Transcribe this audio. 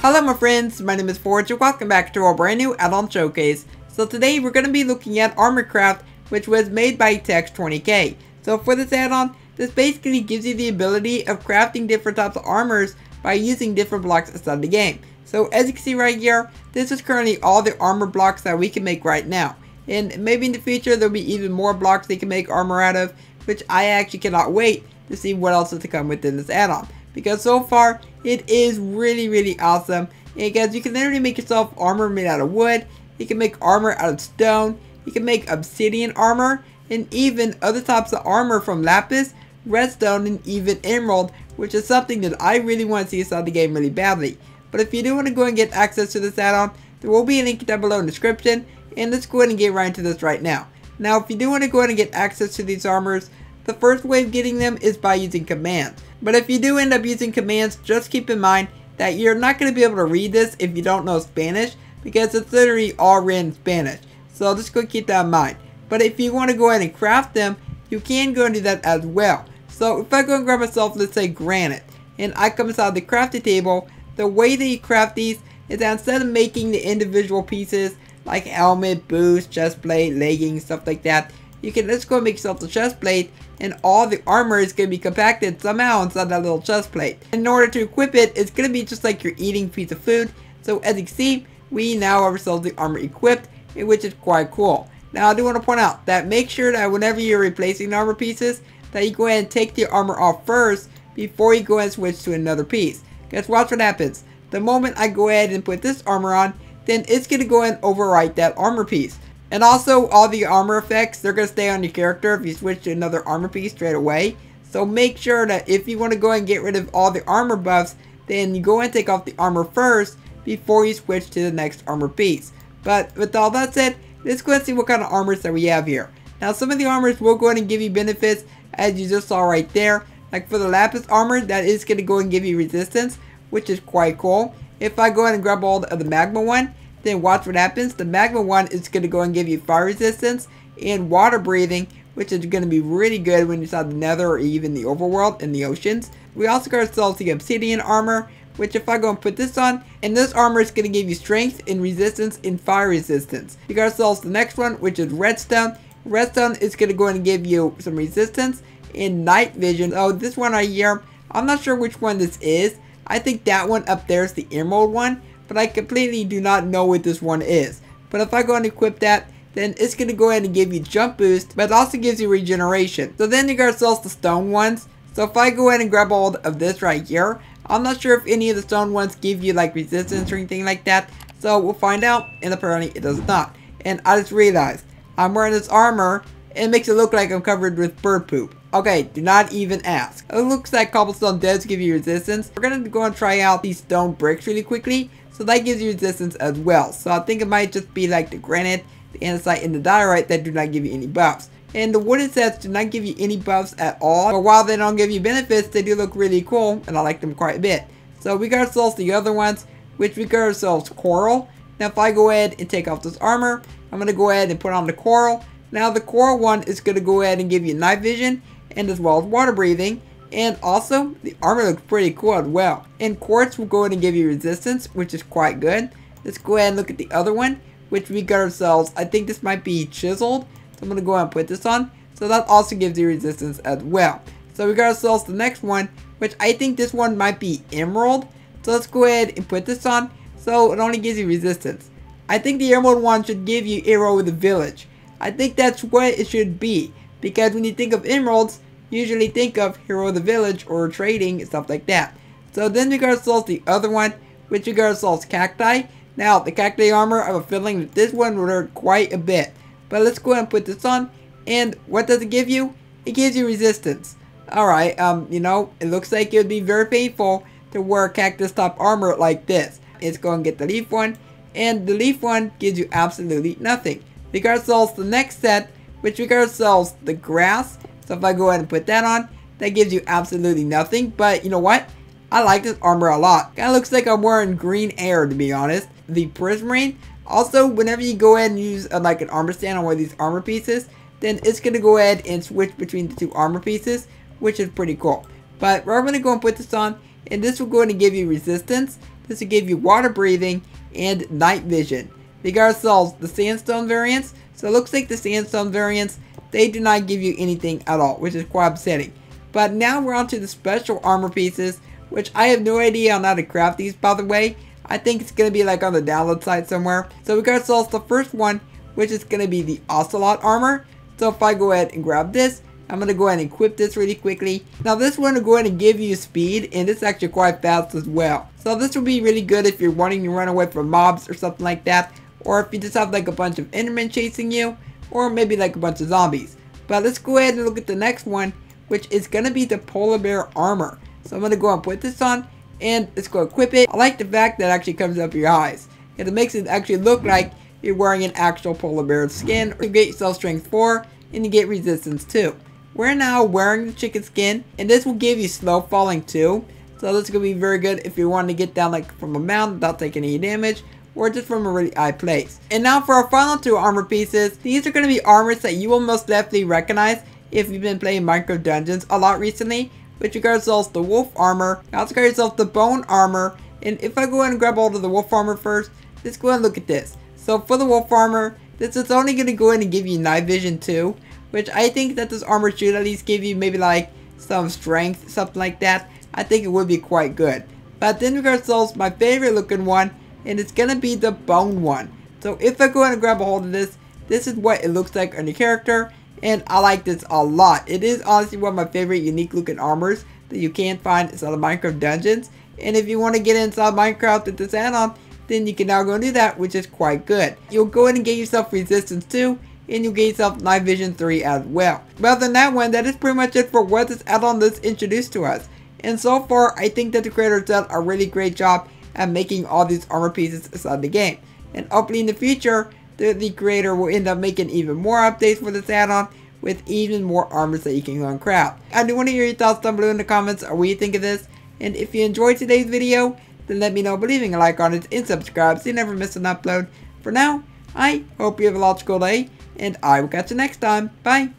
Hello my friends, my name is Forge and welcome back to our brand new add-on showcase. So today we're going to be looking at Armorcraft which was made by Tex20k. So for this add-on, this basically gives you the ability of crafting different types of armors by using different blocks inside the game. So as you can see right here, this is currently all the armor blocks that we can make right now. And maybe in the future there'll be even more blocks they can make armor out of, which I actually cannot wait to see what else is to come within this add-on because so far it is really really awesome. Because you can literally make yourself armor made out of wood. You can make armor out of stone. You can make obsidian armor. And even other types of armor from lapis redstone and even emerald which is something that I really want to see inside the game really badly. But if you do want to go and get access to this add-on there will be a link down below in the description. And let's go ahead and get right into this right now. Now if you do want to go ahead and get access to these armors the first way of getting them is by using commands but if you do end up using commands, just keep in mind that you're not going to be able to read this if you don't know Spanish because it's literally all written in Spanish. So just go keep that in mind. But if you want to go ahead and craft them, you can go and do that as well. So if I go and grab myself, let's say granite, and I come inside the crafting table, the way that you craft these is that instead of making the individual pieces like helmet, boots, chest plate, leggings, stuff like that, you can let's go make yourself the chest plate and all the armor is going to be compacted somehow inside that little chest plate. In order to equip it, it's going to be just like you're eating piece of food. So as you can see, we now have ourselves the armor equipped, which is quite cool. Now I do want to point out that make sure that whenever you're replacing armor pieces, that you go ahead and take the armor off first before you go and switch to another piece. Guess watch what happens. The moment I go ahead and put this armor on, then it's going to go and overwrite that armor piece. And also, all the armor effects, they're going to stay on your character if you switch to another armor piece straight away. So make sure that if you want to go and get rid of all the armor buffs, then you go and take off the armor first before you switch to the next armor piece. But with all that said, let's go and see what kind of armors that we have here. Now some of the armors will go ahead and give you benefits as you just saw right there. Like for the Lapis armor, that is going to go and give you resistance, which is quite cool. If I go ahead and grab all of the magma one, then watch what happens. The magma one is going to go and give you fire resistance and water breathing, which is going to be really good when you're inside the nether or even the overworld in the oceans. We also got ourselves the obsidian armor, which if I go and put this on, and this armor is going to give you strength and resistance and fire resistance. We got ourselves the next one, which is redstone. Redstone is going to go and give you some resistance and night vision. Oh, this one right here, I'm not sure which one this is. I think that one up there is the emerald one but I completely do not know what this one is. But if I go and equip that, then it's going to go ahead and give you jump boost, but it also gives you regeneration. So then you got yourselves the stone ones. So if I go ahead and grab all of this right here, I'm not sure if any of the stone ones give you like resistance or anything like that. So we'll find out, and apparently it does not. And I just realized, I'm wearing this armor, and it makes it look like I'm covered with bird poop. Okay, do not even ask. It looks like cobblestone does give you resistance. We're gonna go and try out these stone bricks really quickly. So that gives you resistance as well. So I think it might just be like the granite, the andesite, and the diorite that do not give you any buffs. And the wooden sets do not give you any buffs at all. But while they don't give you benefits, they do look really cool. And I like them quite a bit. So we got ourselves the other ones, which we got ourselves coral. Now if I go ahead and take off this armor, I'm going to go ahead and put on the coral. Now the coral one is going to go ahead and give you night vision and as well as water breathing. And also, the armor looks pretty cool as well. And quartz will go ahead and give you resistance, which is quite good. Let's go ahead and look at the other one, which we got ourselves. I think this might be chiseled. So I'm going to go ahead and put this on. So that also gives you resistance as well. So we got ourselves the next one, which I think this one might be emerald. So let's go ahead and put this on. So it only gives you resistance. I think the emerald one should give you Hero of the Village. I think that's what it should be. Because when you think of emeralds, usually think of Hero of the Village or trading stuff like that. So then we got ourselves the other one, which we got ourselves Cacti. Now, the Cacti armor, I have a feeling that this one would hurt quite a bit. But let's go ahead and put this on. And what does it give you? It gives you resistance. Alright, um, you know, it looks like it would be very painful to wear cactus top armor like this. Let's go and get the leaf one. And the leaf one gives you absolutely nothing. We got ourselves the next set, which we got ourselves the grass. So if I go ahead and put that on, that gives you absolutely nothing. But you know what? I like this armor a lot. Kinda looks like I'm wearing green air to be honest. The prismarine. Also, whenever you go ahead and use uh, like an armor stand on one of these armor pieces, then it's going to go ahead and switch between the two armor pieces, which is pretty cool. But we're going to go and put this on, and this will go ahead and give you resistance. this will give you water breathing and night vision. We got ourselves the sandstone variants. So it looks like the sandstone variants, they do not give you anything at all, which is quite upsetting. But now we're on to the special armor pieces, which I have no idea on how to craft these by the way. I think it's going to be like on the download site somewhere. So we got ourselves the first one, which is going to be the Ocelot armor. So if I go ahead and grab this, I'm going to go ahead and equip this really quickly. Now this one will go ahead and give you speed and it's actually quite fast as well. So this will be really good if you're wanting to run away from mobs or something like that. Or if you just have like a bunch of endermen chasing you. Or maybe like a bunch of zombies. But let's go ahead and look at the next one. Which is going to be the polar bear armor. So I'm going to go and put this on. And let's go equip it. I like the fact that it actually comes up your eyes. And it makes it actually look like you're wearing an actual polar bear skin. You get yourself strength 4. And you get resistance 2. We're now wearing the chicken skin, and this will give you slow falling too. So this is going to be very good if you want to get down like from a mountain without taking any damage, or just from a really high place. And now for our final two armor pieces, these are going to be armors that you will most definitely recognize if you've been playing Minecraft Dungeons a lot recently. Which you got yourself the wolf armor, you also got yourself the bone armor, and if I go ahead and grab all of the wolf armor first, let's go and look at this. So for the wolf armor, this is only going to go in and give you night vision too. Which I think that this armor should at least give you maybe like some strength, something like that. I think it would be quite good. But then we got ourselves my favorite looking one, and it's gonna be the bone one. So if I go ahead and grab a hold of this, this is what it looks like on the character, and I like this a lot. It is honestly one of my favorite unique looking armors that you can't find inside of Minecraft Dungeons. And if you want to get inside Minecraft with this add-on, then you can now go and do that, which is quite good. You'll go ahead and get yourself resistance too, and you get yourself Night Vision 3 as well. But other than that one, that is pretty much it for what this add-on introduced to us. And so far, I think that the creators done a really great job at making all these armor pieces inside the game. And hopefully in the future, the, the creator will end up making even more updates for this add-on with even more armors that you can go and craft. I do want to hear your thoughts down below in the comments or what you think of this. And if you enjoyed today's video, then let me know by leaving a like on it and subscribe so you never miss an upload. For now, I hope you have a logical day, and I will catch you next time. Bye.